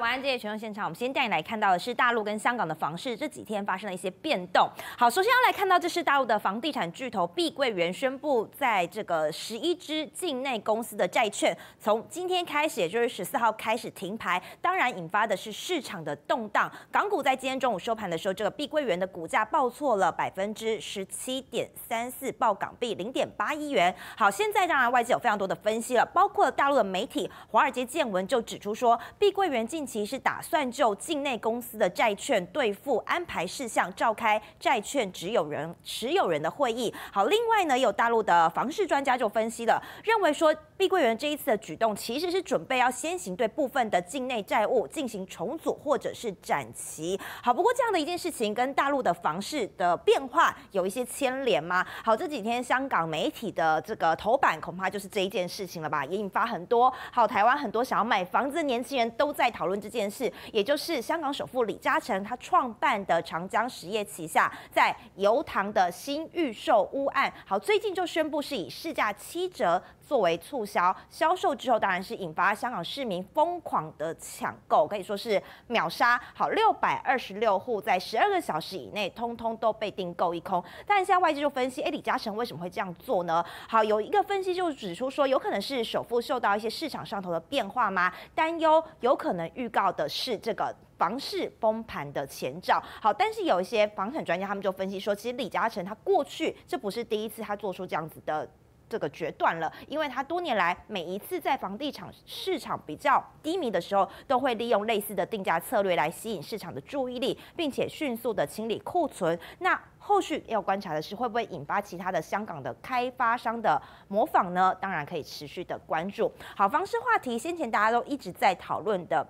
晚安，这些全球现场，我们先带你来看到的是大陆跟香港的房市这几天发生了一些变动。好，首先要来看到，这是大陆的房地产巨头碧桂园宣布，在这个十一只境内公司的债券，从今天开始，也就是十四号开始停牌，当然引发的是市场的动荡。港股在今天中午收盘的时候，这个碧桂园的股价报错了百分之十七点三四，报港币零点八一元。好，现在当然外界有非常多的分析了，包括大陆的媒体《华尔街见闻》就指出说，碧桂园。近是打算就境内公司的债券兑付安排事项召开债券持有人持有人的会议。好，另外呢，有大陆的房市专家就分析了，认为说碧桂园这一次的举动其实是准备要先行对部分的境内债务进行重组或者是展期。好，不过这样的一件事情跟大陆的房市的变化有一些牵连吗？好，这几天香港媒体的这个头版恐怕就是这一件事情了吧，也引发很多好台湾很多想要买房子的年轻人都在。讨论这件事，也就是香港首富李嘉诚他创办的长江实业旗下在油塘的新预售屋案，好，最近就宣布是以市价七折作为促销销售之后，当然是引发香港市民疯狂的抢购，可以说是秒杀。好，六百二十六户在十二个小时以内，通通都被订购一空。但现在外界就分析，哎，李嘉诚为什么会这样做呢？好，有一个分析就指出说，有可能是首富受到一些市场上头的变化吗？担忧有可能。预告的是这个房市崩盘的前兆。好，但是有一些房产专家他们就分析说，其实李嘉诚他过去这不是第一次他做出这样子的这个决断了，因为他多年来每一次在房地产市场比较低迷的时候，都会利用类似的定价策略来吸引市场的注意力，并且迅速的清理库存。那后续要观察的是，会不会引发其他的香港的开发商的模仿呢？当然可以持续的关注。好，房市话题，先前大家都一直在讨论的。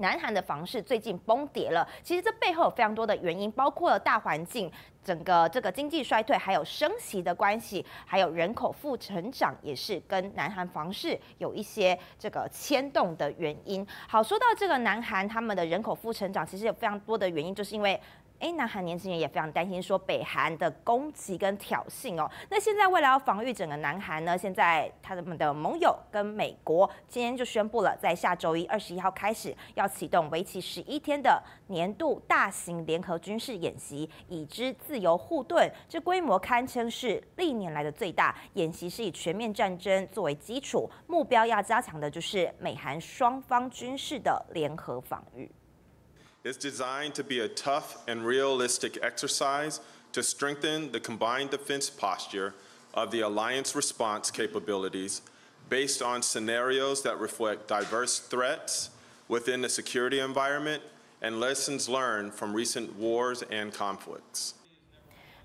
南韩的房市最近崩跌了，其实这背后有非常多的原因，包括了大环境、整个这个经济衰退，还有升息的关系，还有人口负成长，也是跟南韩房市有一些这个牵动的原因。好，说到这个南韩他们的人口负成长，其实有非常多的原因，就是因为。哎，南韩年轻人也非常担心，说北韩的攻击跟挑衅哦。那现在为了要防御整个南韩呢，现在他们的盟友跟美国今天就宣布了，在下周一二十一号开始要启动为期十一天的年度大型联合军事演习，以之自由护盾。这规模堪称是历年来的最大演习，是以全面战争作为基础，目标要加强的就是美韩双方军事的联合防御。Is designed to be a tough and realistic exercise to strengthen the combined defense posture of the alliance response capabilities based on scenarios that reflect diverse threats within the security environment and lessons learned from recent wars and conflicts.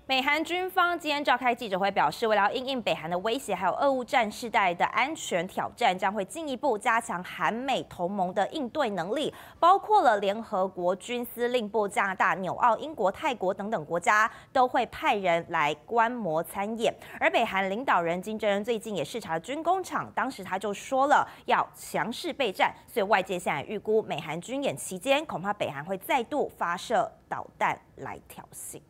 美韩军方今天召开记者会，表示为了应应北韩的威胁，还有俄乌战事带来的安全挑战，将会进一步加强韩美同盟的应对能力，包括了联合国军司令部、加拿大、纽澳、英国、泰国等等国家都会派人来观摩参演。而北韩领导人金正恩最近也视察了军工厂，当时他就说了要强势备战，所以外界现在预估美韩军演期间，恐怕北韩会再度发射导弹来挑衅。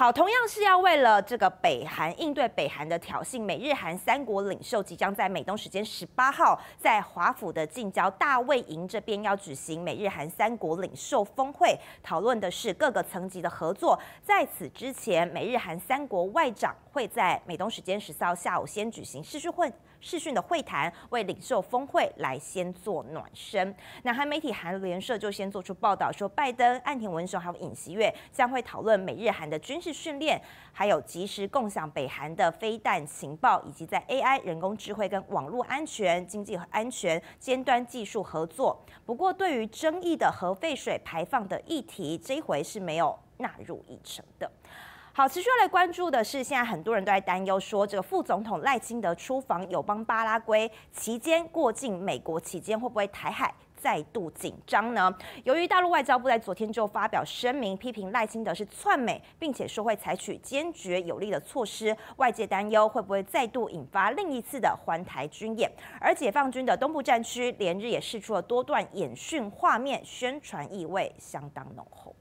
好，同样是要为了这个北韩应对北韩的挑衅，美日韩三国领袖即将在美东时间十八号在华府的近郊大卫营这边要举行美日韩三国领袖峰会，讨论的是各个层级的合作。在此之前，美日韩三国外长会在美东时间十四号下午先举行视讯会。视讯的会谈，为领袖峰会来先做暖身。南韩媒体韩联社就先做出报道，说拜登、岸田文雄还有尹锡悦将会讨论美日韩的军事训练，还有及时共享北韩的飞弹情报，以及在 AI、人工智慧跟网络安全、经济和安全、尖端技术合作。不过，对于争议的核废水排放的议题，这一回是没有纳入议程的。好，持续要来关注的是，现在很多人都在担忧，说这个副总统赖清德出访友邦巴拉圭期间过境美国期间，会不会台海再度紧张呢？由于大陆外交部在昨天就发表声明，批评赖清德是窜美，并且说会采取坚决有力的措施，外界担忧会不会再度引发另一次的环台军演？而解放军的东部战区连日也释出了多段演训画面，宣传意味相当浓厚。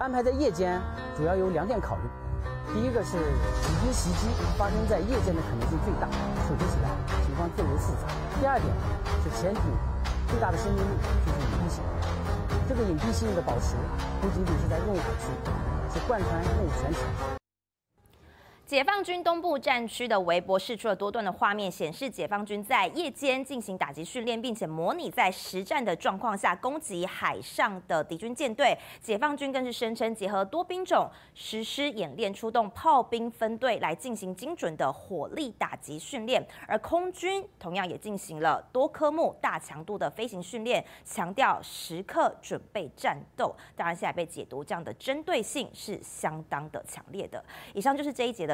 安排在夜间，主要有两点考虑。第一个是敌军袭击发生在夜间的可能性最大，组织起来情况最为复杂。第二点是潜艇最大的生命力就是隐蔽性。这个隐蔽性的保持，不仅仅是在用户区，是贯穿任务全程。解放军东部战区的微博释出了多段的画面，显示解放军在夜间进行打击训练，并且模拟在实战的状况下攻击海上的敌军舰队。解放军更是声称结合多兵种实施演练，出动炮兵分队来进行精准的火力打击训练。而空军同样也进行了多科目、大强度的飞行训练，强调时刻准备战斗。当然，现在被解读这样的针对性是相当的强烈的。以上就是这一节的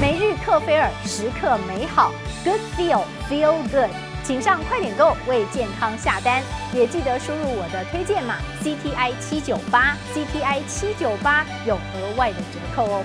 每日克菲尔，时刻美好，Good feel feel good，请上快点购为健康下单，也记得输入我的推荐码 CTI 七九八，CTI 七九八有额外的折扣哦。